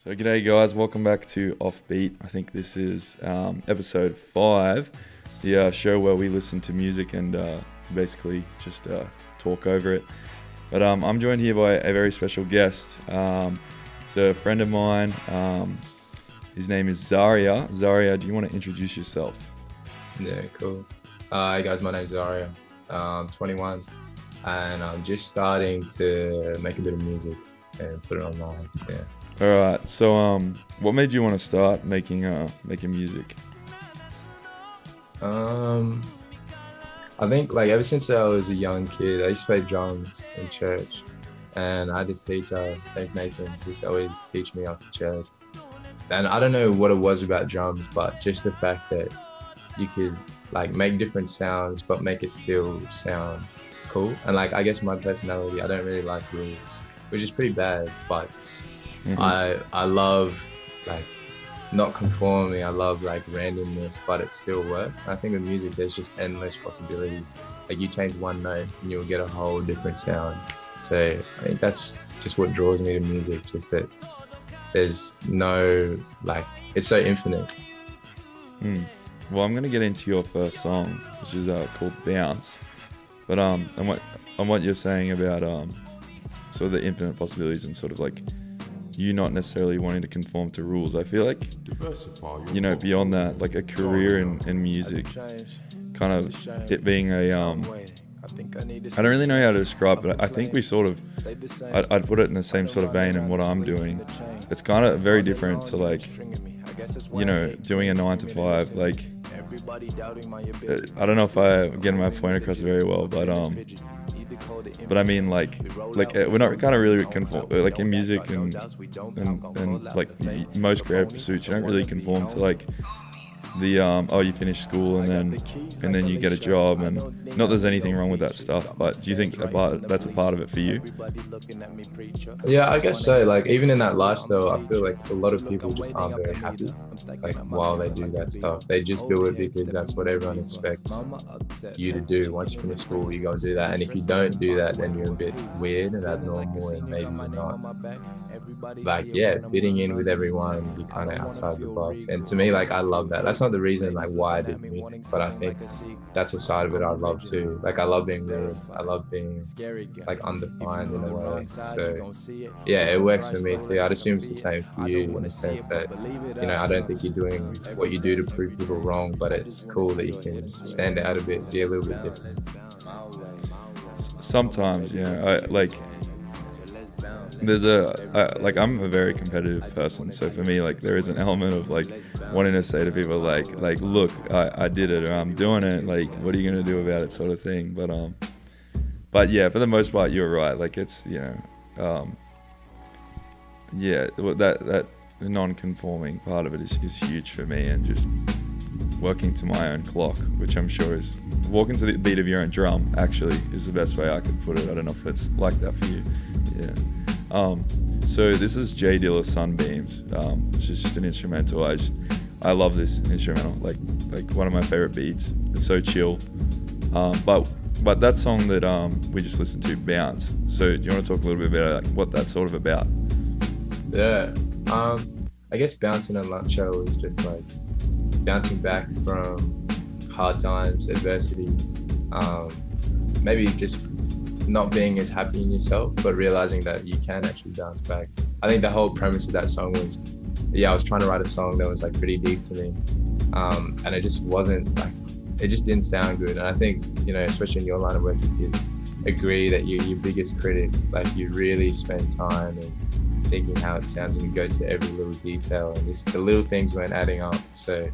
So, g'day, guys. Welcome back to Offbeat. I think this is um, episode five, the uh, show where we listen to music and uh, basically just uh, talk over it. But um, I'm joined here by a very special guest. Um, it's a friend of mine. Um, his name is Zaria. Zaria, do you want to introduce yourself? Yeah, cool. Hey guys, my name's Zaria. I'm 21 and I'm just starting to make a bit of music and put it online. Yeah. All right. So, um, what made you want to start making uh making music? Um, I think like ever since I was a young kid, I used to play drums in church, and I had this teacher, his name's Nathan, to always teach me after church. And I don't know what it was about drums, but just the fact that you could like make different sounds, but make it still sound cool. And like I guess my personality, I don't really like rules, which is pretty bad, but Mhm. I I love like not conforming. I love like randomness, but it still works. I think with music, there's just endless possibilities. Like you change one note, and you'll get a whole different sound. So I think that's just what draws me to music. Just that there's no like it's so infinite. Hmm. Well, I'm gonna get into your first song, which is uh, called "Bounce." But um, and what and what you're saying about um, sort of the infinite possibilities and sort of like you not necessarily wanting to conform to rules. I feel like you know beyond that, like a career in, in music, kind of it being a um, I don't really know how to describe, it, but I think we sort of I'd, I'd put it in the same sort of vein in what I'm doing. It's kind of very different to like you know doing a nine to five like uh, I don't know if I'm getting my point across very well, but um, but I mean like like uh, we're not kind of really conform like in music and and, and like most creative pursuits, you don't really conform to like the um oh you finish school and then and then you get a job and not there's anything wrong with that stuff, but do you think a part, that's a part of it for you? Yeah, I guess so. Like even in that lifestyle, I feel like a lot of people just aren't very happy. Like while they do that stuff, they just do it because that's what everyone expects you to do. Once you finish school, you go and do that. And if you don't do that, then you're a bit weird and abnormal, and maybe you're not. Like yeah, fitting in with everyone, be kind of outside the box. And to me, like I love that. That's not the reason like why I did music, but I think that's a side of it I love too. Like I love being weird. I love being like undefined in a way. So yeah, it works for me too. I'd assume it's the same for you in the sense that you know I don't think you're doing what you do to prove people wrong, but it's cool that you can stand out a bit, be a little bit different. Sometimes, yeah, I like there's a I, like I'm a very competitive person, so for me, like there is an element of like wanting to say to people like like look, I, I did it or I'm doing it. Like, what are you gonna do about it, sort of thing. But um, but yeah, for the most part, you're right. Like it's you know, um, yeah, that that the non-conforming part of it is, is huge for me, and just working to my own clock, which I'm sure is walking to the beat of your own drum. Actually, is the best way I could put it. I don't know if it's like that for you. Yeah. Um, so this is J Dilla Sunbeams, um, which is just an instrumental. I just I love this instrumental, like like one of my favorite beats. It's so chill. Um, but but that song that um, we just listened to, Bounce. So do you want to talk a little bit about like, what that's sort of about? Yeah. Um, I guess bouncing in a nutshell is just like bouncing back from hard times, adversity, um, maybe just not being as happy in yourself, but realizing that you can actually bounce back. I think the whole premise of that song was, yeah, I was trying to write a song that was like pretty deep to me, um, and it just wasn't like, it just didn't sound good. And I think, you know, especially in your line of work, you agree that you're your biggest critic. Like you really spend time and thinking how it sounds and you go to every little detail and just the little things weren't adding up. So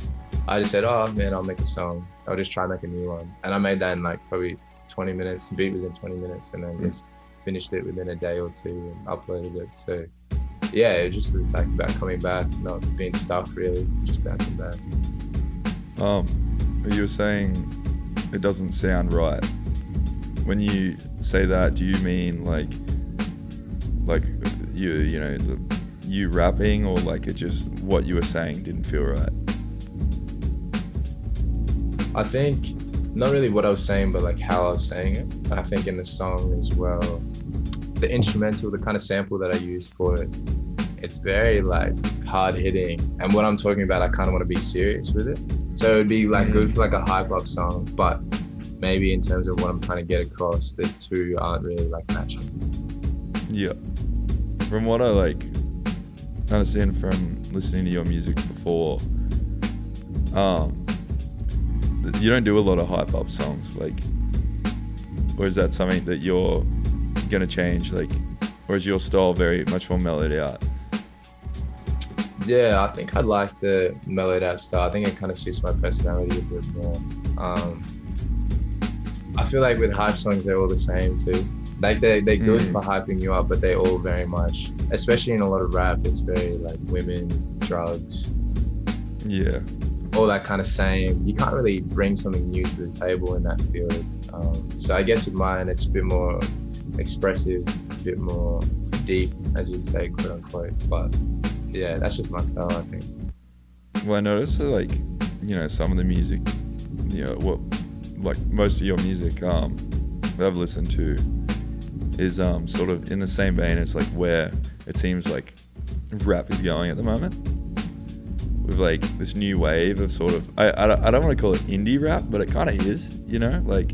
I just said, oh man, I'll make a song. I'll just try and make a new one. And I made that in like probably 20 minutes. The beat was in 20 minutes and then Mm. just finished it within a day or two and uploaded it. So yeah, it just was like about coming back, not being stuck really, just bouncing back. Um, you were saying it doesn't sound right. When you say that, do you mean like, like you you know the, you rapping or like it just what you were saying didn't feel right? I think not really what I was saying, but like how I was saying it. And I think in the song as well, the instrumental, the kind of sample that I used for it, it's very like hard hitting. And what I'm talking about, I kind of want to be serious with it. So it'd be like good for like a hype up song, but maybe in terms of what I'm trying to get across, the two aren't really like matching. Yeah. From what I like understand from listening to your music before, um, you don't do a lot of hype up songs, like, or is that something that you're gonna change, like, or is your style very much more mellowed out? Yeah, I think I like the mellowed out style. I think it kind of suits my personality a bit more. Um, I feel like with hype songs, they're all the same too. Like they they're good Mm. for hyping you up, but they all very much, especially in a lot of rap, it's very like women, drugs, Yeah. All that kind of same. You can't really bring something new to the table in that field. Um, so I guess with mine, it's a bit more expressive, it's a bit more deep, as you'd say, quote unquote. But yeah, that's just my style, I think. Well, I noticed that, like, you know, some of the music, you know, what, like most of your music, um, that I've listened to, is um sort of in the same vein as like where it seems like rap is going at the moment, with like this new wave of sort of I I don't, I don't want to call it indie rap, but it kind of is, you know, like.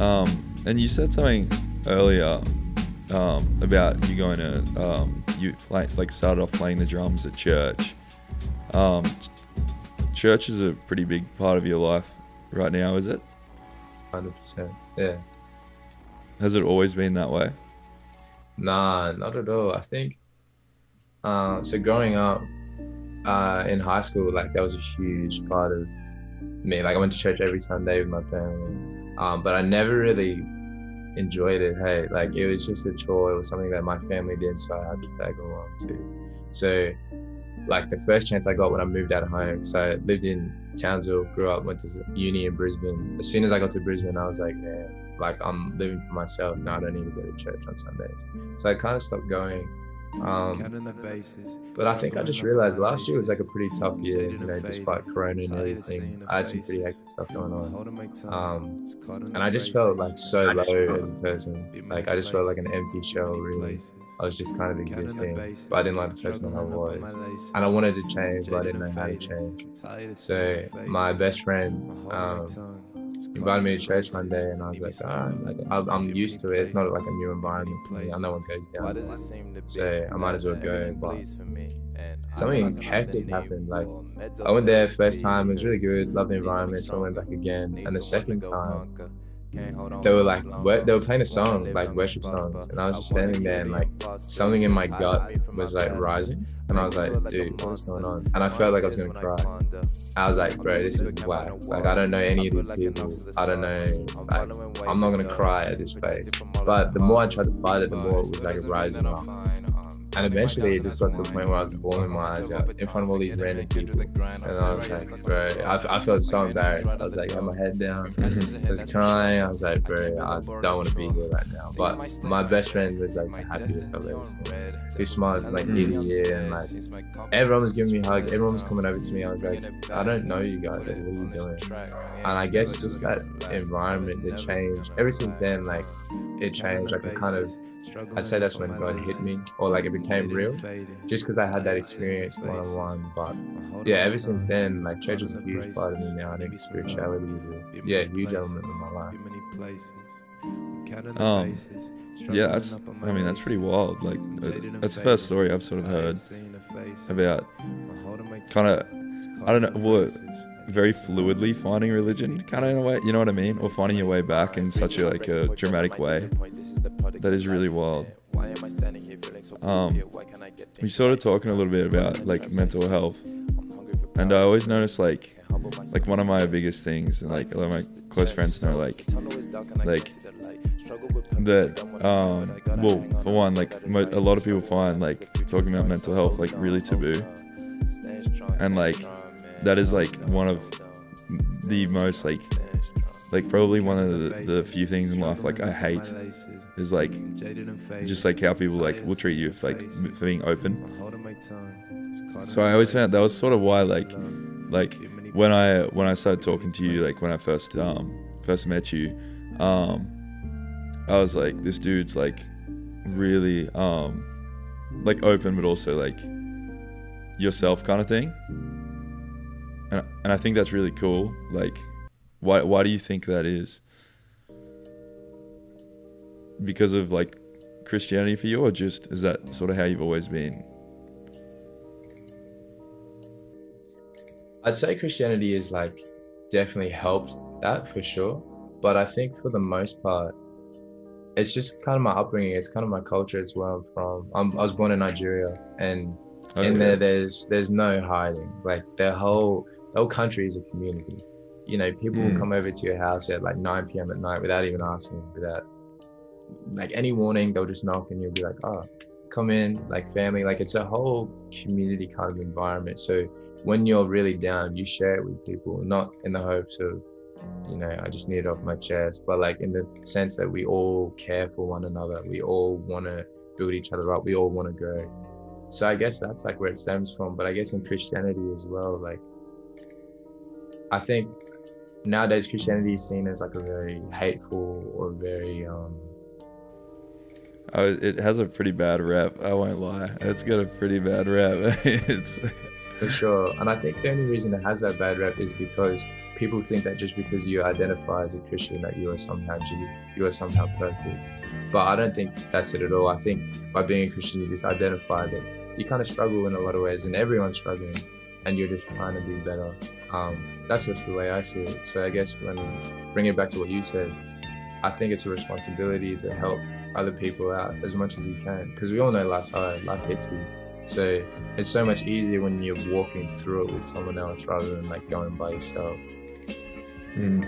Um, and you said something earlier um, about you going to um, you like like started off playing the drums at church. Um, church is a pretty big part of your life right now, is it? Hundred percent. Yeah. Has it always been that way? Nah, not at all. I think. Uh, so growing up, uh, in high school, like that was a huge part of me. Like I went to church every Sunday with my family, um, but I never really enjoyed it. Hey, like it was just a chore. It was something that my family did, so I had to tag along too. So, like the first chance I got when I moved out of home, so I lived in Townsville, grew up, went to uni in Brisbane. As soon as I got to Brisbane, I was like, man, like I'm living for myself now. I don't need to go to church on Sundays. So I kind of stopped going. Um, but I think I just realized last year was like a pretty tough year, you know, despite Corona and everything. I had some pretty hectic stuff going on. Um, and I just felt like so low as a person. Like I just felt like an empty shell, really. I was just kind of existing, but I didn't like the person that I was. And I wanted to change, but I didn't know how to change. So my best friend um, invited me to church one day, and I was like, ah, like I'm used to it. It's not like a new environment for me. I know what goes down. So I might as well go. But something hectic happened. Like I went there first time, it was really good, loved the environment, so I went back again. And the second time, they were like, they were playing a song, like worship songs, and I was just standing there, and like something in my gut was like rising, and I was like, dude, what's going on? And I felt like I was gonna cry. I was like, bro, this is whack. Like I don't know any of these people. I don't know. Like, I'm not gonna cry at this place. But the more I tried to fight it, the more it was like rising up. And eventually it just got to the point where I was bawling my eyes out in front of all these random people. And I was like, bro, I, I felt so embarrassed. I was like, I had my head down. I was crying. I was like, bro, I don't want to be here right now. But my best friend was like the happiest I've ever seen. He smiled like ear to ear and like everyone was giving me a hug. Everyone was coming over to me. I was like, I don't know you guys. Like, what are you doing? And I guess just that environment, the change. Ever since then, like it changed. Like it kind of, I'd say that's when God hit me, or like it became real, just because I had that experience one on one. But yeah, ever since then, like church is a huge part of me now. I think spirituality is a yeah huge element of my life. Um, yeah, that's. I mean, that's pretty wild. Like, uh, that's the first story I've sort of heard about kind of. I don't know. What very fluidly finding religion, kind of in a way. You know what I mean? Or finding your way back in such a like a dramatic way. That is really wild. Um, we started talking a little bit about like mental health, and I always notice like like one of my biggest things, and like a lot of my close friends know, like like that. Um, well, for one, like a lot of people find like talking about mental health like really taboo, and like that is like one of the most like like probably one of the, the few things in life like I hate is like just like how people like will treat you if like for being open. So I always found that was sort of why like like when I when I started talking to you like when I first um first met you um I was like this dude's like really um like open but also like yourself kind of thing and, and i think that's really cool like why why do you think that is because of like christianity for you or just is that sort of how you've always been I'd say Christianity is like definitely helped that for sure. But I think for the most part, it's just kind of my upbringing. It's kind of my culture. It's where I'm from. I'm, I was born in Nigeria, and oh, in there, there's there's no hiding. Like the whole the whole country is a community. You know, people will Mm. come over to your house at like 9 p.m. at night without even asking, without like any warning. They'll just knock, and you'll be like, "Oh, come in." Like family. Like it's a whole community kind of environment. So when you're really down, you share it with people, not in the hopes of, you know, I just need it off my chest, but like in the sense that we all care for one another. We all want to build each other up. We all want to grow. So I guess that's like where it stems from. But I guess in Christianity as well, like, I think nowadays Christianity is seen as like a very hateful or very, um, I, it has a pretty bad rep i won't lie it's got a pretty bad rep it's For sure. And I think the only reason it has that bad rep is because people think that just because you identify as a Christian that you are somehow Jew, you are somehow perfect. But I don't think that's it at all. I think by being a Christian, you just identify that you kind of struggle in a lot of ways and everyone's struggling and you're just trying to be better. Um, that's just the way I see it. So I guess when bringing it back to what you said, I think it's a responsibility to help other people out as much as you can because we all know life's hard, life hits you. So it's so much easier when you're walking through it with someone else rather than like going by yourself. Mm.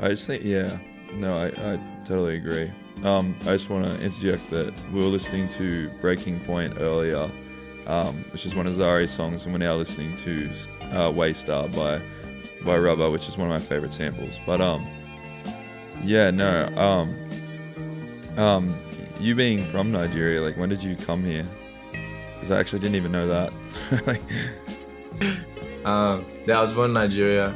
I just think, yeah, no, I, I totally agree. Um, I just want to interject that we were listening to Breaking Point earlier, um, which is one of Zaria's songs, and we're now listening to uh, Way Star by by Rubba, which is one of my favorite samples. But um, yeah, no, um, um, you being from Nigeria, like, when did you come here? Because I actually didn't even know that. Um, yeah, I was born in Nigeria.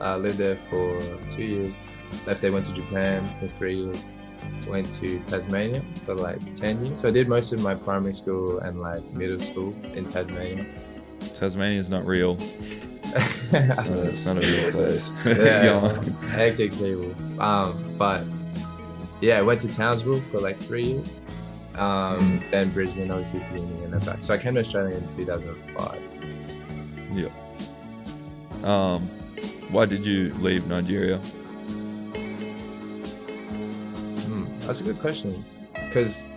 I lived there for two years. Left there, went to Japan for three years. Went to Tasmania for like 10 years. So I did most of my primary school and like middle school in Tasmania. Tasmania is not real. It's not, it's not a real place. Yeah. Hectic people. Um, but yeah, I went to Townsville for like three years. Um, then Brisbane, obviously for uni, and then back. So I came to Australia in 2005. Yeah. Um, why did you leave Nigeria? That's a good question. Because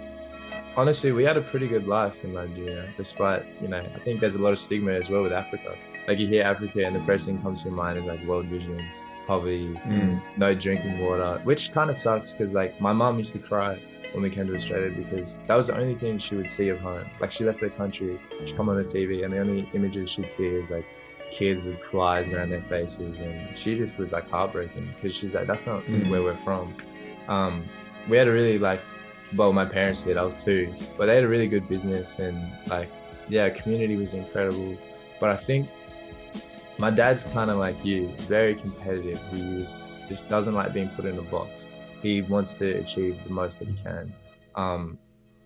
honestly, we had a pretty good life in Nigeria, despite, you know, I think there's a lot of stigma as well with Africa. Like you hear Africa, and the first thing that comes to your mind is like world vision, poverty, Mm. no drinking water, which kind of sucks because like my mom used to cry when we came to Australia because that was the only thing she would see of home. Like she left the country, she'd come on the TV, and the only images she'd see is like kids with flies around their faces, and she just was like heartbreaking because she's like, that's not Mm. where we're from. Um, we had a really like, well, my parents did. I was two, but they had a really good business, and like, yeah, community was incredible. But I think my dad's kind of like you, very competitive. He's just doesn't like being put in a box. He wants to achieve the most that he can. Um,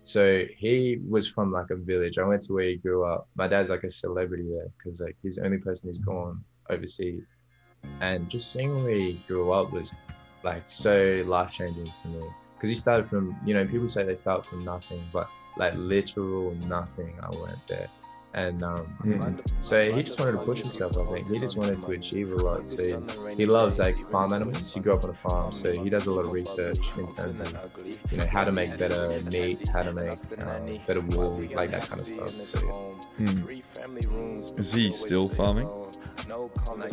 so he was from like a village. I went to where he grew up. My dad's like a celebrity there because like he's the only person who's gone overseas. And just seeing where he grew up was like so life changing for me. Because he started from, you know, people say they start from nothing, but like literal nothing. I went there. And um, Mm. so he just wanted to push himself, I think. He just wanted to achieve a lot. So he loves like farm animals. He grew up on a farm, so he does a lot of research in terms of you know how to make better meat, how to make um, better wool, like that kind of stuff. So Hmm. Is he still farming?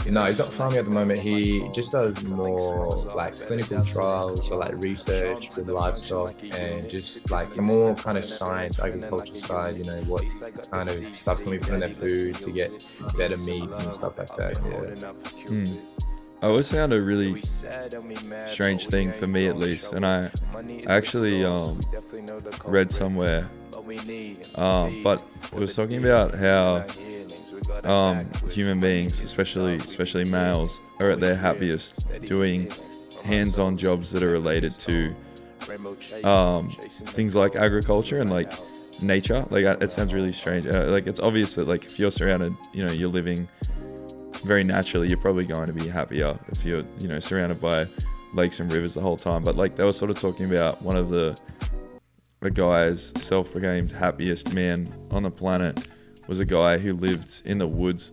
No, he's not farming at the moment. He just does more like clinical trials or like research with livestock and just like the more kind of science agriculture side. You know what kind of stuff can we put in their food to get better meat and stuff like that. Yeah. Hmm. I always found a really strange thing for me at least, and I actually um, read somewhere, um, but it was talking about how um, human beings, especially especially males, are at their happiest doing hands-on jobs that are related to um, things like agriculture and like nature. Like it sounds really strange. Uh, like it's obvious that like if you're surrounded, you know, you're living very naturally, you're probably going to be happier if you're, you know, surrounded by lakes and rivers the whole time. But like they were sort of talking about one of the a guy's self-proclaimed happiest man on the planet was a guy who lived in the woods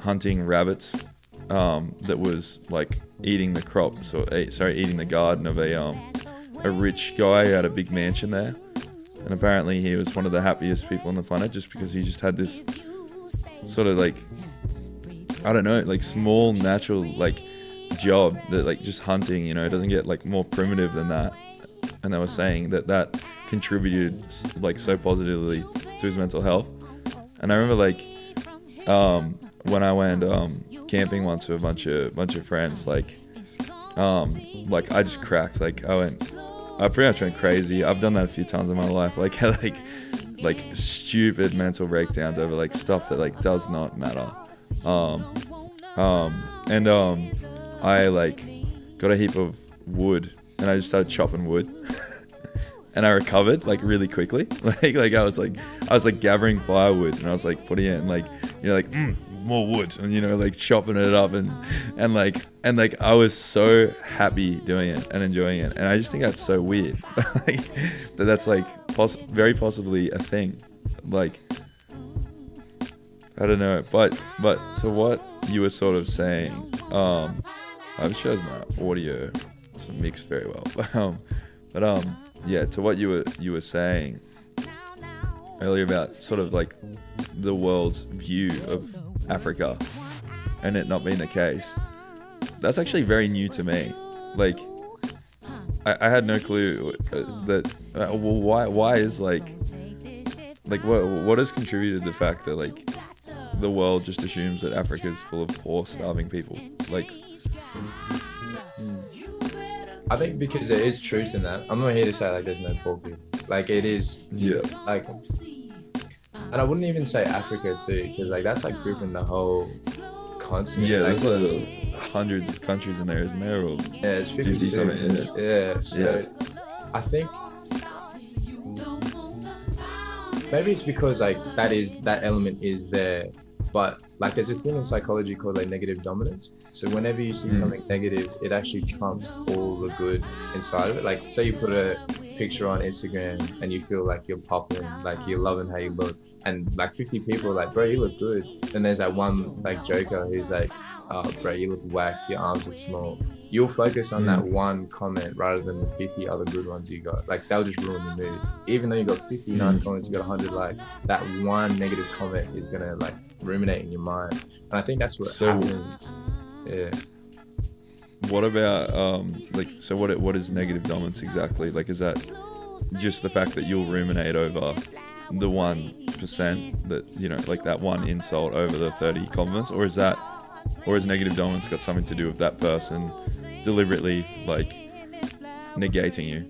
hunting rabbits um, that was like eating the crops or eh, sorry eating the garden of a um, a rich guy who had a big mansion there. And apparently he was one of the happiest people on the planet just because he just had this sort of like I don't know like small natural like job that like just hunting you know it doesn't get like more primitive than that. And they were saying that that contributed like so positively to his mental health and I remember like um, when I went um, camping once with a bunch of bunch of friends like um, like I just cracked like I went I pretty much went crazy I've done that a few times in my life like like like stupid mental breakdowns over like stuff that like does not matter um, um, and um, I like got a heap of wood and I just started chopping wood. and I recovered like really quickly. Like like I was like I was like gathering firewood and I was like putting it in like you know like mm, more wood and you know like chopping it up and and like and like I was so happy doing it and enjoying it and I just think that's so weird. Like that that's like poss- very possibly a thing. Like I don't know but but to what you were sort of saying um I'm sure my audio isn't mixed very well. Um but um yeah to what you were you were saying earlier about sort of like the world's view of Africa and it not being the case. That's actually very new to me. Like, I, I had no clue uh, that. Uh, well, why? Why is like, like what? What has contributed the fact that like, the world just assumes that Africa is full of poor, starving people? Like, I think because there is truth in that. I'm not here to say like there's no poor people. Like it is yeah, like and I wouldn't even say Africa too, because like that's like grouping the whole continent. yeah. like, There's like hundreds of countries in there, isn't there? Or yeah, it's 50 52. something, yeah. Yeah, so Yeah. I think maybe it's because like that is that element is there, but like there's a thing in psychology called like negative dominance. So whenever you see Mm. something negative, it actually trumps all the good inside of it. Like say you put a picture on Instagram and you feel like you're popping, like you're loving how you look, and like 50 people are like, bro, you look good. Then there's that one like joker who's like, oh, bro, you look whack, your arms look small. You'll focus on that Mm. one comment rather than the 50 other good ones you got. Like that'll just ruin the mood. Even though you got 50 nice Mm. comments, you got 100 likes, that one negative comment is gonna like ruminate in your mind. And I think that's what So- happens. Yeah. what about um like so what what is negative dominance exactly? Like is that just the fact that you'll ruminate over the one percent that you know like that one insult over the 30 compliments or is that or is negative dominance got something to do with that person deliberately like negating you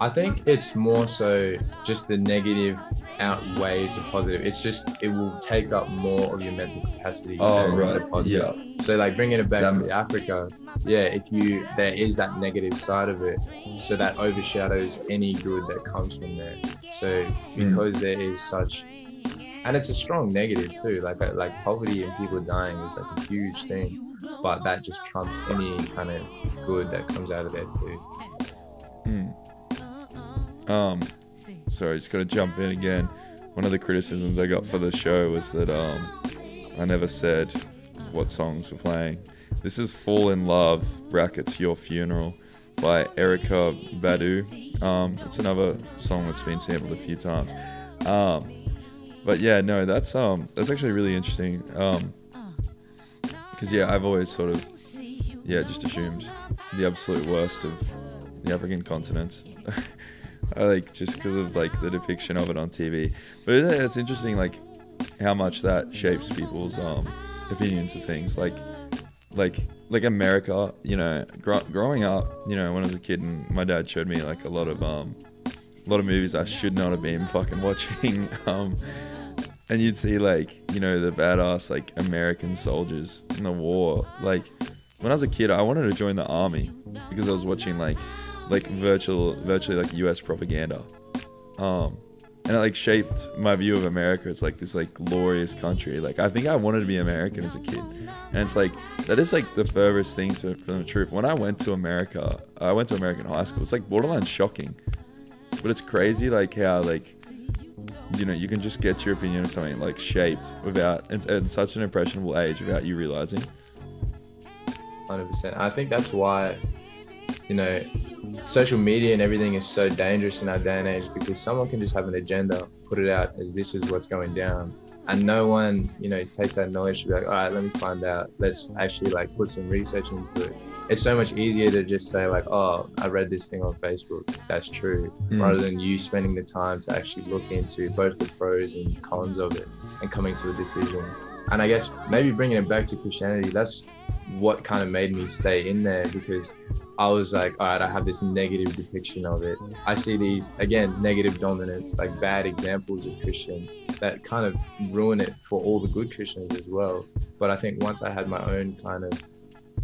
I think it's more so just the negative outweighs the positive. It's just it will take up more of your mental capacity. Oh, than the right. positive. So like bringing it back That- to Africa, yeah, if you there is that negative side of it, so that overshadows any good that comes from there. So Mm. because there is such, and it's a strong negative too. Like uh, like poverty and people dying is like a huge thing, but that just trumps any kind of good that comes out of there too. Hmm. Um, sorry, just gotta jump in again. One of the criticisms I got for the show was that um, I never said what songs were playing. This is "Fall in Love" brackets Your Funeral by Erykah Badu. Um, it's another song that's been sampled a few times. Um, but yeah, no, that's um, that's actually really interesting. Um, because yeah, I've always sort of yeah just assumed the absolute worst of the African continents. I like just because of like the depiction of it on TV. But it- it's interesting like how much that shapes people's um opinions of things. Like like like America, you know, gro- growing up, you know, when I was a kid and my dad showed me like a lot of um a lot of movies I should not have been fucking watching. um and you'd see like, you know, the badass like American soldiers in the war. Like when I was a kid, I wanted to join the army because I was watching like like virtual, virtually like U.S. propaganda, um, and it like shaped my view of America. It's like this like glorious country. Like I think I wanted to be American as a kid, and it's like that is like the furthest thing to from the truth. When I went to America, I went to American high school. It's like borderline shocking, but it's crazy like how like you know you can just get your opinion of something like shaped without at such an impressionable age without you realizing. Hundred percent. I think that's why, you know, social media and everything is so dangerous in our day and age because someone can just have an agenda, put it out as this is what's going down, and no one, you know, takes that knowledge to be like, all right, let me find out. Let's actually like put some research into it. It's so much easier to just say like, oh, I read this thing on Facebook. That's true, Mm. rather than you spending the time to actually look into both the pros and cons of it and coming to a decision. And I guess maybe bringing it back to Christianity, that's what kind of made me stay in there because I was like, all right, I have this negative depiction of it. I see these, again, negative dominance, like bad examples of Christians that kind of ruin it for all the good Christians as well. But I think once I had my own kind of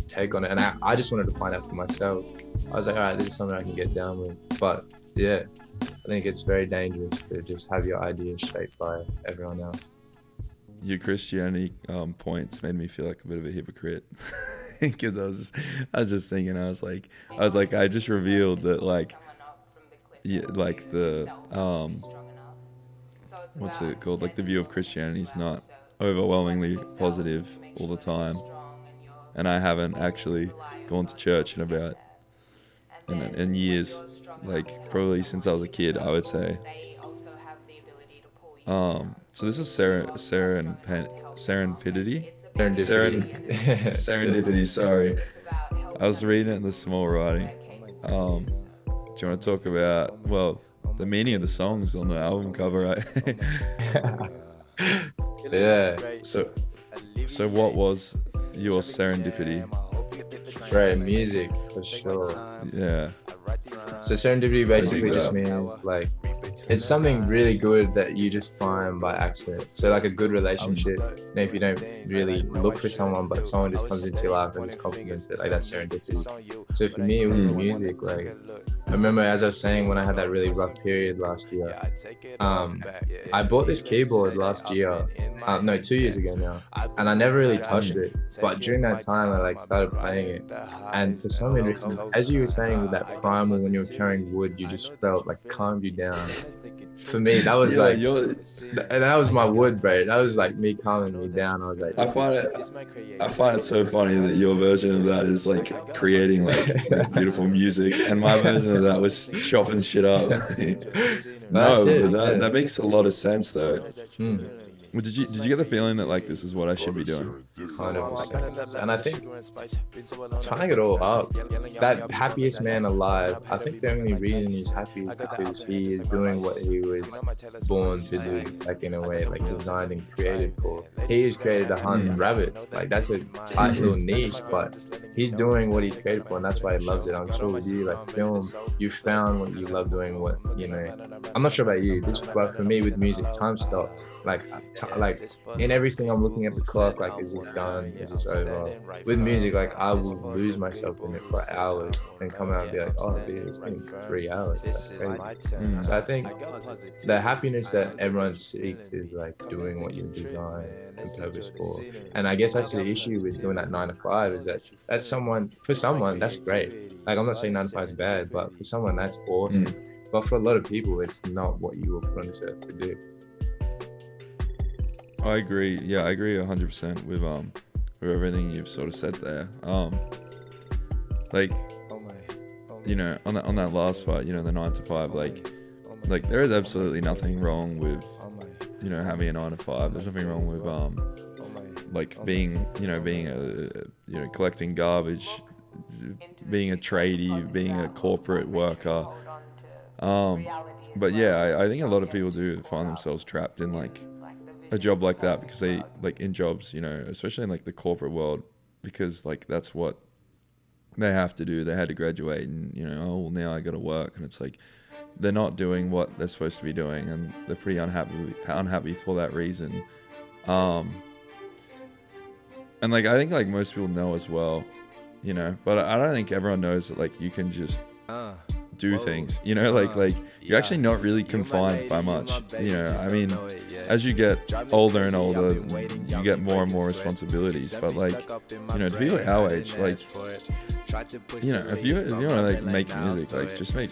take on it, and I, I just wanted to find out for myself, I was like, all right, this is something I can get down with. But yeah, I think it's very dangerous to just have your ideas shaped by everyone else. Your Christianity um, points made me feel like a bit of a hypocrite. Because I was, just, I was just thinking, I was like, I was like, I just revealed that like, yeah, like the um, what's it called? Like the view of Christianity is not overwhelmingly positive all the time, and I haven't actually gone to church in about in, in years, like probably since I was a kid, I would say. Um, so this is Sarah, Sarah and Pen, Serendipity. Serendipity. Serendipity. Sorry, I was reading it in the small writing. Um, do you want to talk about well the meaning of the songs on the album cover? Right? yeah, so, so what was your serendipity? Right, music for sure. Yeah. So serendipity basically just means like it's something really good that you just find by accident. So like a good relationship, you know, if you don't really look for someone, but someone just comes into your life and just compliments it, like that's serendipity. So for me, it was music. Like remember, as I was saying, when I had that really rough period last year, um, I bought this keyboard last year, uh, no, two years ago now, and I never really touched it. But during that time, I like started playing it, and for some reason, as you were saying with that primal, when you were carrying wood, you just felt like calmed you down. For me, that was like you're- that was my wood, bro. That was like me calming me down. I was like, I find it. I find it so funny that your version of that is like creating like beautiful music, and my version of that was chopping shit up. no, That's it, but that, that makes a lot of sense though. hmm. Well, did you did you get the feeling that like this is what I should be doing? Kind of. And I think tying it all up, that happiest man alive, I think the only reason he's happy is because he is doing what he was born to do, like in a way, like designed and created for. He is created to hunt Mm. rabbits. Like that's a tight little niche, but he's doing what he's created for, and that's why he loves it. I'm sure with you, like film, you found what you love doing. What you know, I'm not sure about you, this, but for me with music, time stops. Like, t- like in everything, I'm looking at the clock. Like, is this done? Is this over? With music, like I will lose myself in it for hours and come out and be like, oh, dude, it's been three hours. That's crazy. Mm. So I think the happiness that everyone seeks is like doing what you're designed and purpose for. And I guess that's the issue with doing that nine to five is that that's someone for someone that's great. Like I'm not saying nine to five is bad, but for someone that's awesome. But for a lot of people, it's not what you were put into to do. I agree. Yeah, I agree 100% with um with everything you've sort of said there. Um like you know, on that on that last part, you know, the 9 to 5 like like there is absolutely nothing wrong with you know having a 9 to 5. There's nothing wrong with um like being, you know, being a you know, collecting garbage, being a tradie, being a corporate worker. Um but yeah, I, I think a lot of people do find themselves trapped in like a job like that because they like in jobs, you know, especially in like the corporate world, because like that's what they have to do. They had to graduate, and you know, oh well, now I got to work, and it's like they're not doing what they're supposed to be doing, and they're pretty unhappy unhappy for that reason. Um, and like I think like most people know as well, you know, but I don't think everyone knows that like you can just do things. You know, like like you're actually not really confined by much. You know, I mean, as you get older and older, you get more and more responsibilities. But like, you know, to be like our age, like, you know, if you if you want to like make music, like just make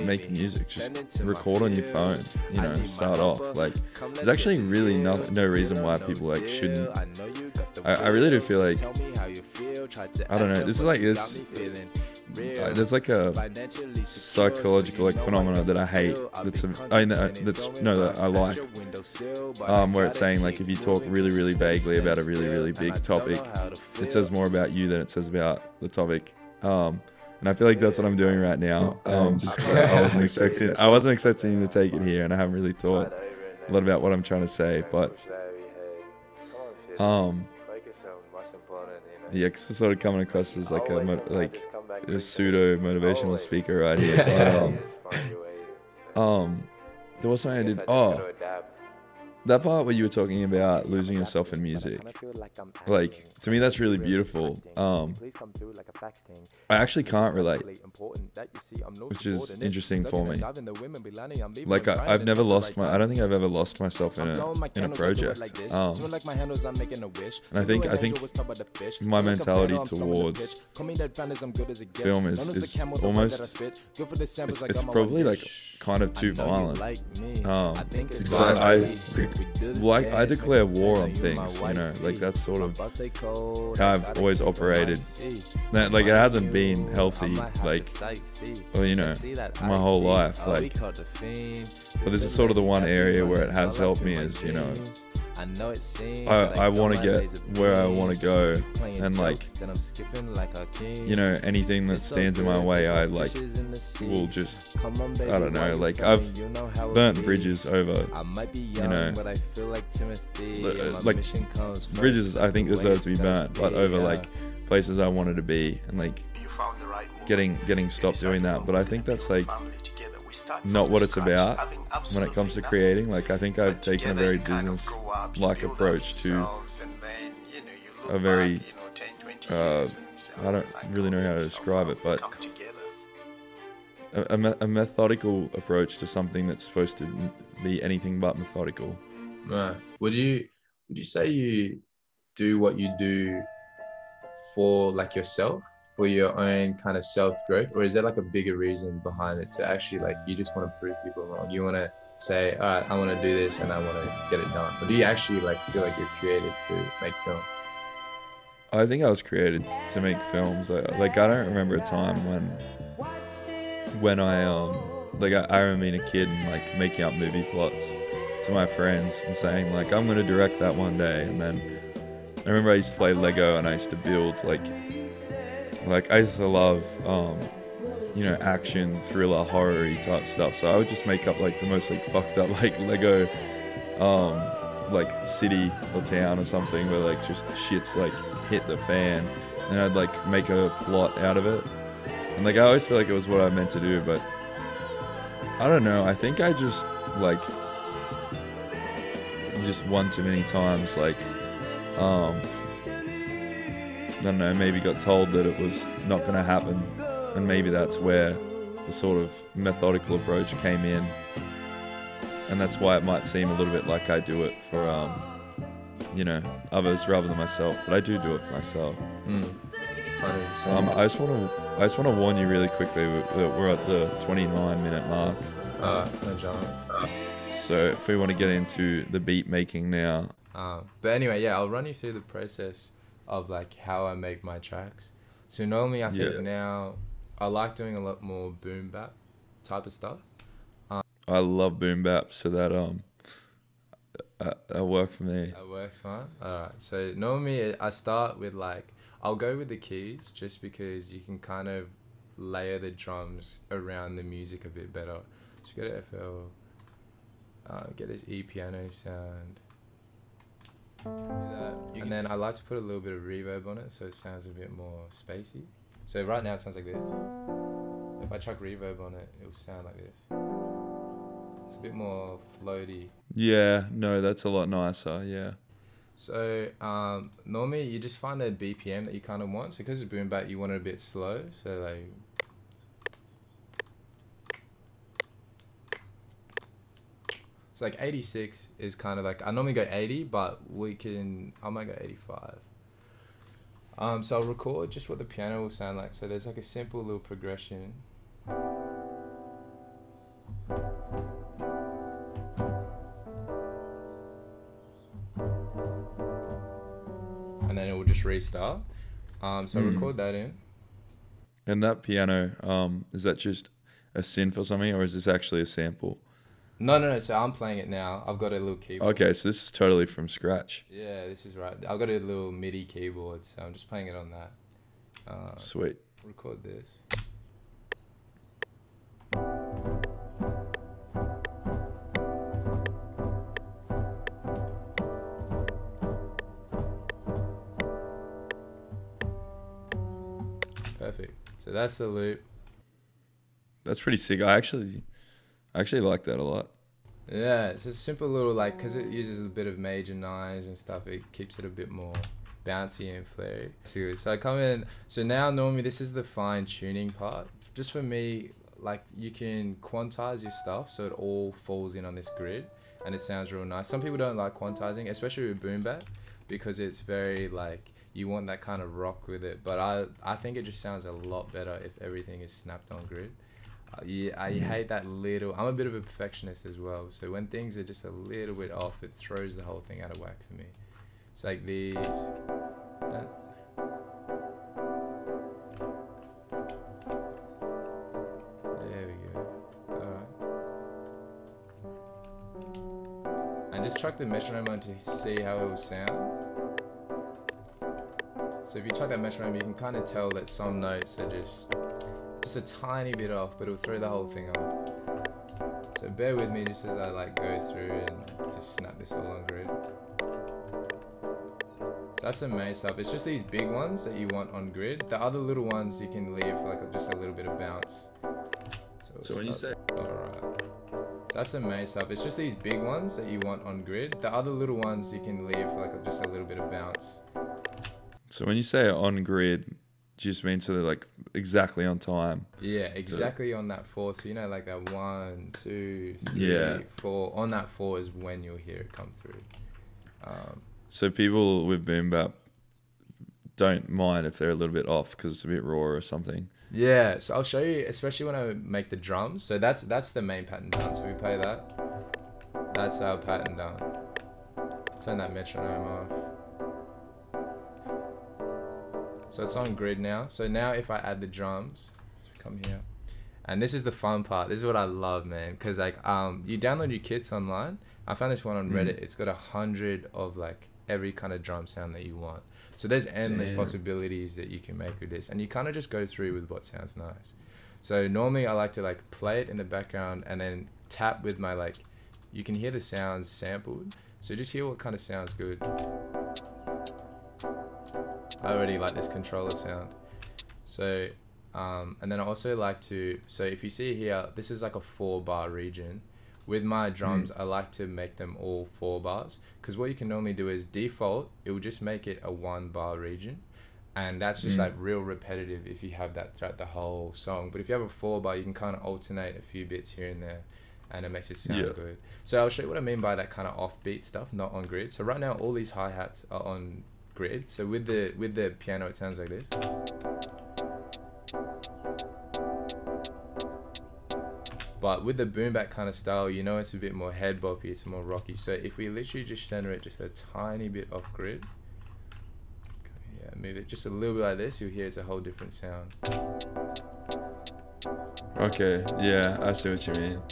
make music, just record on your phone. You know, start off. Like, there's actually really no no reason why people like shouldn't. I, I really do feel like I don't know. This is like this. Uh, there's like a psychological like phenomena that I hate. That's a, I mean, uh, that's no that I like. Um, where it's saying like if you talk really really vaguely about a really really big topic, it says more about you than it says about the topic. Um, and I feel like that's what I'm doing right now. Um, just, I wasn't expecting I wasn't expecting to take it here, and I haven't really thought a lot about what I'm trying to say, but um, yeah, cause it's sort of coming across as like a mo- like a pseudo motivational speaker right here. But, um, um, there was something I did. Oh, that part where you were talking about losing yourself in music, like to me that's really beautiful. Um, I actually can't relate, which is interesting for me. Like I, have never lost my. I don't think I've ever lost myself in a in a project. Um, and I think I think my mentality towards film is, is almost. It's, it's probably like kind of too violent. Um, I, I like I declare war on things, you know, like that's sort of how I've always operated. That like it hasn't been healthy, like, well, you know, my whole life, like. But this is sort of the one area where it has helped me, is you know, I know it seems I, like I want to get where I want to go, and like, you know, anything that stands in my way, I like will just, I don't know, like I've burnt bridges over, I might be young, you know, but I uh, like bridges I think deserve to be burnt, but over like places I wanted to be, and like right getting getting stopped doing that. But I think that's like not what it's about when it comes to creating. Like I think I've taken a very business-like approach to a very uh, I don't really know how to describe it, but a, a, a, methodical approach to something that's supposed to be anything but methodical. Right. Would you would you say you do what you do for like yourself for your own kind of self growth, or is there like a bigger reason behind it to actually like you just want to prove people wrong? You want to say, all right, I want to do this and I want to get it done, or do you actually like feel like you're created to make film? I think I was created to make films. Like, like I don't remember a time when when I um like I, I remember being a kid and like making up movie plots to my friends and saying like I'm gonna direct that one day and then I remember I used to play Lego and I used to build like like I used to love, um, you know, action, thriller, horror type stuff. So I would just make up like the most like fucked up like Lego, um, like city or town or something where like just shit's like hit the fan, and I'd like make a plot out of it. And like I always feel like it was what I meant to do, but I don't know. I think I just like just one too many times like um I don't know, maybe got told that it was not going to happen. And maybe that's where the sort of methodical approach came in. And that's why it might seem a little bit like I do it for, um, you know, others rather than myself. But I do do it for myself. Mm. Um, I just want to, I just want to warn you really quickly that we're at the 29 minute mark. Uh, no. So if we want to get into the beat making now. Uh, but anyway, yeah, I'll run you through the process of like how I make my tracks. So normally I think yeah. now I like doing a lot more boom bap type of stuff. Um, I love boom bap, so that um, that, that worked for me. That works fine. All right. So normally I start with like I'll go with the keys just because you can kind of layer the drums around the music a bit better. So go to FL, uh, get this E piano sound and then I like to put a little bit of reverb on it so it sounds a bit more spacey. So right now it sounds like this. If I chuck reverb on it, it will sound like this. It's a bit more floaty. Yeah, no, that's a lot nicer. Yeah. So um, normally you just find the BPM that you kind of want. So because it's boom bap, you want it a bit slow. So like So like 86 is kind of like I normally go 80, but we can I might go 85. Um, so I'll record just what the piano will sound like. So there's like a simple little progression. And then it will just restart. Um, so Mm. record that in. And that piano, um, is that just a synth or something, or is this actually a sample? No, no, no. So I'm playing it now. I've got a little keyboard. Okay, so this is totally from scratch. Yeah, this is right. I've got a little MIDI keyboard, so I'm just playing it on that. Uh, Sweet. record this. Perfect. So that's the loop. That's pretty sick. I actually, I actually like that a lot. Yeah, it's a simple little like because it uses a bit of major nines and stuff. It keeps it a bit more bouncy and flary. So, so I come in. So now normally this is the fine tuning part. Just for me, like you can quantize your stuff so it all falls in on this grid and it sounds real nice. Some people don't like quantizing, especially with boom bap, because it's very like you want that kind of rock with it. But I I think it just sounds a lot better if everything is snapped on grid. Yeah, I hate that little. I'm a bit of a perfectionist as well. So when things are just a little bit off, it throws the whole thing out of whack for me. It's like these. that. There we go. Alright. And just chuck the metronome on to see how it will sound. So if you chuck that metronome, you can kind of tell that some notes are just just a tiny bit off, but it'll throw the whole thing off. So bear with me just as I like go through and just snap this all on grid. So that's the main stuff. It's just these big ones that you want on grid. The other little ones you can leave for like just a little bit of bounce. we'll So when you say Alright. So that's the main stuff. It's just these big ones that you want on grid. The other little ones you can leave for like just a little bit of bounce. so when you say on grid, just mean so they're like exactly on time? Yeah, exactly on that four. So you know, like that one, two, three, Yeah. four. On that four is when you'll hear it come through. Um, So people with boom bap don't mind if they're a little bit off because it's a bit raw or something. yeah, so I'll show you, especially when I make the drums. So that's that's the main pattern down. So we play that. That's our pattern down. Turn that metronome off. So it's on grid now. So now if I add the drums, let's come here. And this is the fun part. This is what I love, man. Cause like um, you download your kits online. I found this one on Mm. Reddit. It's got a hundred of like every kind of drum sound that you want. So there's endless Damn. possibilities that you can make with this, and you kind of just go through with what sounds nice. So normally I like to like play it in the background and then tap with my like. You can hear the sounds sampled. So just hear what kind of sounds good. I already like this controller sound. So, um, and then I also like to, so if you see here, this is like a four bar region. With my drums, I like to make them all four bars because what you can normally do is default, it will just make it a one bar region. And that's just Mm. like real repetitive if you have that throughout the whole song. But if you have a four bar, you can kind of alternate a few bits here and there and it makes it sound Yeah. good. So I'll show you what I mean by that kind of offbeat stuff, not on grid. So right now, all these hi hats are on grid. So with the with the piano, it sounds like this. But with the boom bap kind of style, you know it's a bit more head boppy, it's more rocky. So if we literally just center it just a tiny bit off grid, yeah, move it just a little bit like this, you'll hear it's a whole different sound. Okay, yeah, I see what you mean.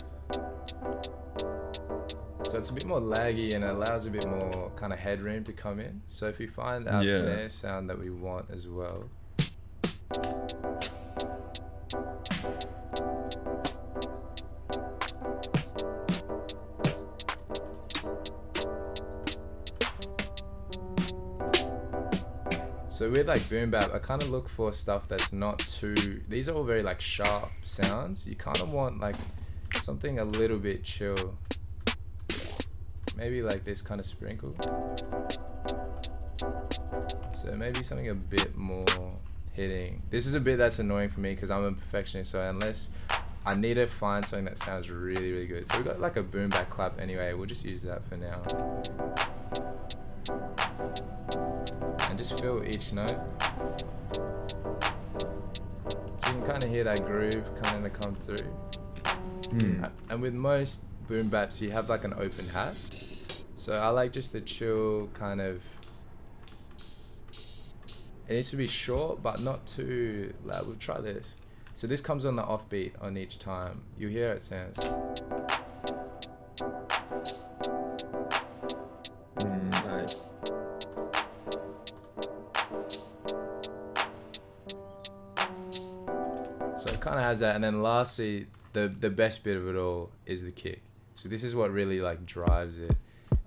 So it's a bit more laggy and it allows a bit more kind of headroom to come in. So if we find our Yeah. snare sound that we want as well. So with like boom bap, I kind of look for stuff that's not too. These are all very like sharp sounds. You kind of want like something a little bit chill. Maybe like this kind of sprinkle. So maybe something a bit more hitting. This is a bit that's annoying for me because I'm a perfectionist. So unless I need to find something that sounds really, really good. So we've got like a boom bap clap anyway. We'll just use that for now. And just fill each note. So you can kind of hear that groove kind of come through. Hmm. And with most boom baps, you have like an open hat. So I like just the chill kind of. It needs to be short, but not too loud. We'll try this. So this comes on the offbeat on each time. You hear it sounds. Mm, nice. So it kind of has that, and then lastly, the the best bit of it all is the kick. So this is what really like drives it,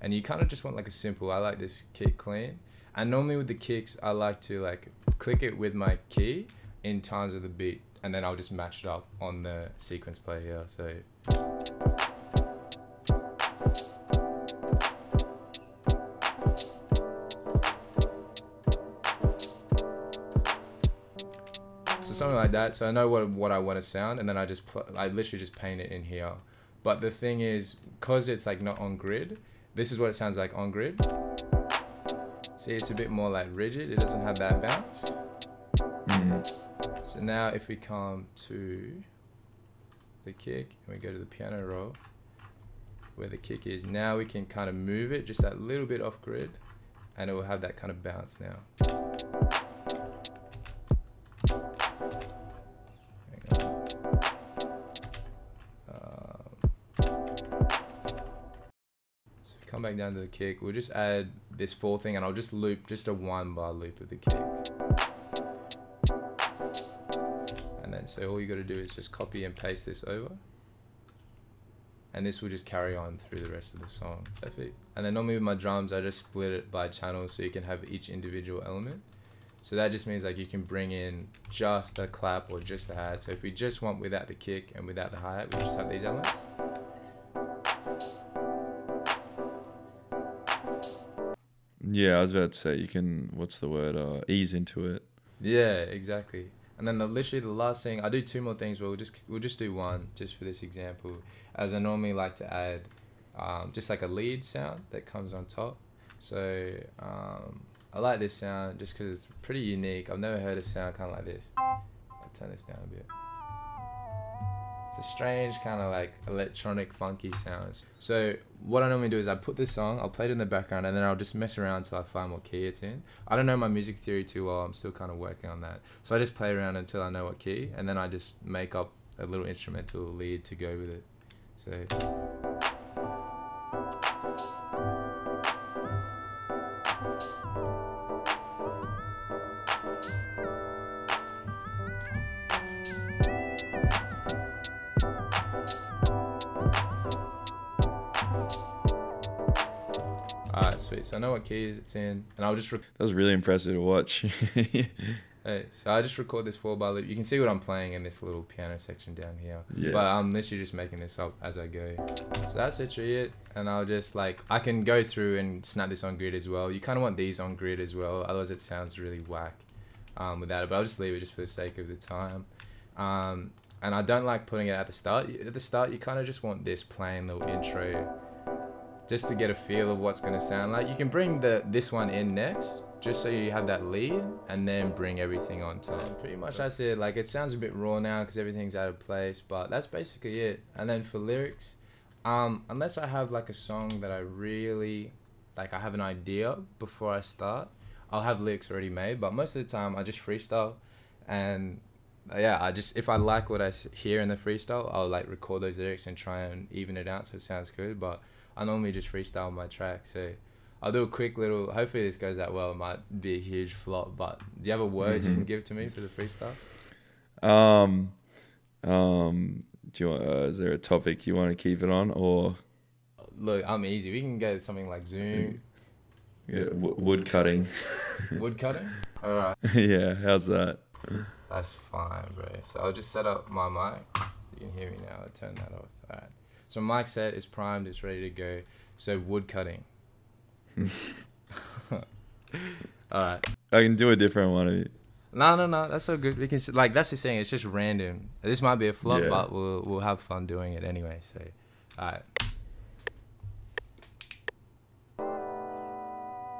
and you kind of just want like a simple. I like this kick clean, and normally with the kicks, I like to like click it with my key in times of the beat, and then I'll just match it up on the sequence play here. So. So something like that. So I know what what I want to sound, and then I just I literally just paint it in here. But the thing is, cause it's like not on grid, this is what it sounds like on grid. See, it's a bit more like rigid. It doesn't have that bounce. Mm. So now if we come to the kick and we go to the piano roll, where the kick is, now we can kind of move it just that little bit off grid, and it will have that kind of bounce now. Come back down to the kick, we'll just add this four thing, and I'll just loop just a one bar loop of the kick. And then so all you got to do is just copy and paste this over. And this will just carry on through the rest of the song. Perfect. And then normally with my drums, I just split it by channels so you can have each individual element. So that just means like you can bring in just a clap or just a hi-hat. So if we just want without the kick and without the hi-hat, we just have these elements. Yeah, I was about to say you can. What's the word? Uh, ease into it. Yeah, exactly. And then the, literally the last thing, I do two more things, but we'll just we'll just do one just for this example. As I normally like to add, um, just like a lead sound that comes on top. So um, I like this sound just because it's pretty unique. I've never heard a sound kind of like this. I'll turn this down a bit. It's a strange kind of like electronic funky sounds. So what I normally do is I put this song, I'll play it in the background, and then I'll just mess around until I find what key it's in. I don't know my music theory too well. I'm still kind of working on that. So I just play around until I know what key, and then I just make up a little instrumental lead to go with it. So. So I know what keys it's in, and I'll just rec- That was really impressive to watch. Hey, so I just record this four bar loop. You can see what I'm playing in this little piano section down here. Yeah. But I'm literally just making this up as I go. So that's literally it. And I'll just like, I can go through and snap this on grid as well. You kind of want these on grid as well. Otherwise it sounds really whack um, without it. But I'll just leave it just for the sake of the time. Um, and I don't like putting it at the start. At the start, you kind of just want this plain little intro just to get a feel of what's going to sound like. You can bring the this one in next, just so you have that lead, and then bring everything on top. Pretty much that's it. Like it sounds a bit raw now because everything's out of place, but that's basically it. And then for lyrics, um, unless I have like a song that I really like, I have an idea before I start, I'll have lyrics already made. But most of the time, I just freestyle, and yeah, I just if I like what I hear in the freestyle, I'll like record those lyrics and try and even it out so it sounds good. But I normally just freestyle my track, so I'll do a quick little. Hopefully this goes out well. It might be a huge flop, but do you have a word you can Mhm. give to me for the freestyle? um, um, do you want, uh, is there a topic you want to keep it on, or Look, I'm easy. We can go something like Zoom, yeah, w- wood cutting? wood cutting. All right, yeah, how's that? that's fine, bro. So I'll just set up my mic. You can hear me now. I'll turn that off. All right. So mic set is primed. It's ready to go. So wood cutting. All right. I can do a different one. No, no, no. That's so good. We can like that's the thing. It's just random. This might be a flop, Yeah. but we'll we'll have fun doing it anyway. So, all right.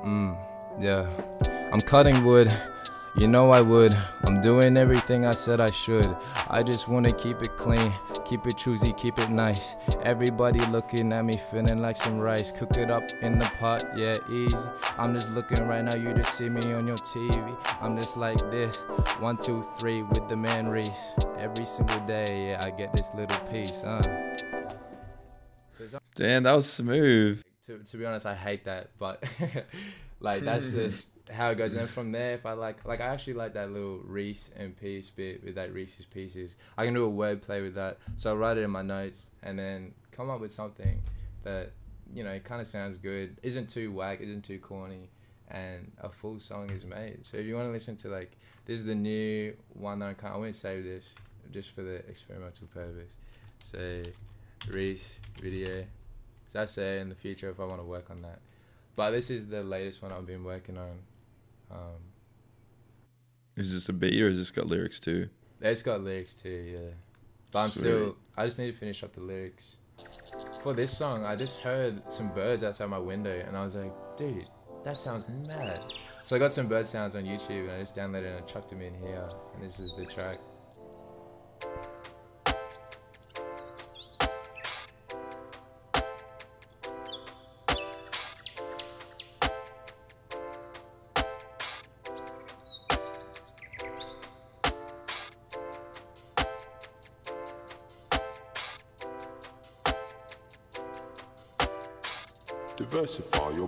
Mm, yeah. I'm cutting wood. You know I would. I'm doing everything I said I should. I just wanna keep it clean, keep it choosy, keep it nice. Everybody looking at me, feeling like some rice. Cook it up in the pot, yeah, easy. I'm just looking right now, you just see me on your TV. I'm just like this, one, two, three, with the man Reese. Every single day, yeah, I get this little piece, huh? Damn, that was smooth. to, to be honest, I hate that, but like that's hmm. just how it goes. And then from there, if I like, like I actually like that little Reese and Peace bit with that Reese's Pieces. I can do a word play with that, so I write it in my notes and then come up with something that you know it kind of sounds good, isn't too whack, isn't too corny, and a full song is made. So if you want to listen to like this is the new one that I'm kind, I won't save this just for the experimental purpose. So Reese video. So I say in the future if I want to work on that. But this is the latest one I've been working on. Um, Is this a beat or has this got lyrics too? it's got lyrics too, yeah. But I'm Sweet. still. I just need to finish up the lyrics. For this song, I just heard some birds outside my window, and I was like, dude, that sounds mad. So I got some bird sounds on YouTube, and I just downloaded it and I chucked them in here, and this is the track.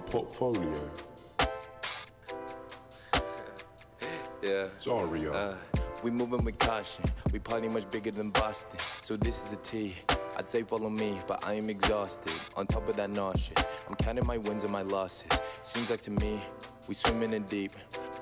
Portfolio. Yeah. Zaria. Uh, we moving with caution. We party much bigger than Boston. So this is the T. I'd say follow me, but I am exhausted. On top of that nauseous. I'm counting my wins and my losses. Seems like to me, we swimming in deep.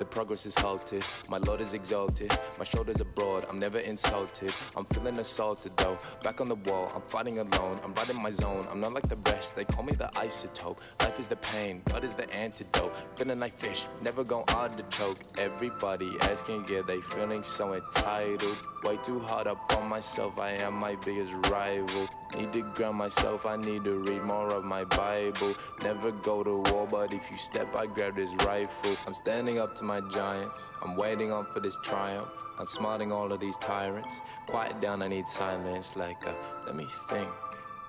The progress is halted. My Lord is exalted. My shoulders are broad. I'm never insulted. I'm feeling assaulted though. Back on the wall. I'm fighting alone. I'm right in my zone. I'm not like the rest. They call me the isotope. Life is the pain. God is the antidote. Feeling like fish. Never gon' artichoke. Everybody asking, yeah, they feeling so entitled. Way too hard up on myself. I am my biggest rival. Need to ground myself. I need to read more of my Bible. Never go to war, but if you step, I grab this rifle. I'm standing up to my giants. I'm waiting on for this triumph. I'm smarting all of these tyrants. Quiet down, I need silence. Like, uh, let me think.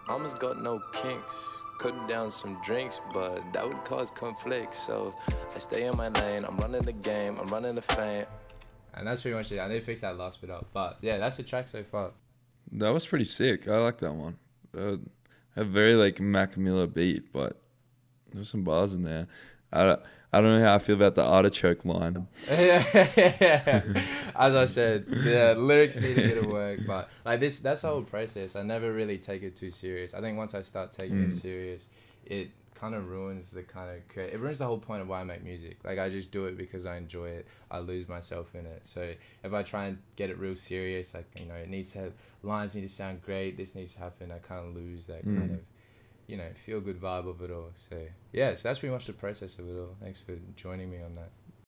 Almost got no kinks. Cut down some drinks, but that would cause conflict. So I stay in my lane. I'm running the game. I'm running the fame. And that's pretty much it. I need to fix that last bit up. But yeah, that's the track so far. That was pretty sick. I like that one. Uh, a very like Mac Miller beat, but there's some bars in there. I don't, I don't know how I feel about the artichoke line. As I said, the lyrics need a bit of work, but like this, that's the whole process. I never really take it too serious. I think once I start taking it Mm. serious, it kind of ruins the kind of cre- it ruins the whole point of why I make music. Like I just do it because I enjoy it. I lose myself in it. So if I try and get it real serious, like you know, it needs to have lines need to sound great. This needs to happen. I kind of lose that kind Mm. of you know feel good vibe of it all. So yeah, so that's pretty much the process of it all. Thanks for joining me on that.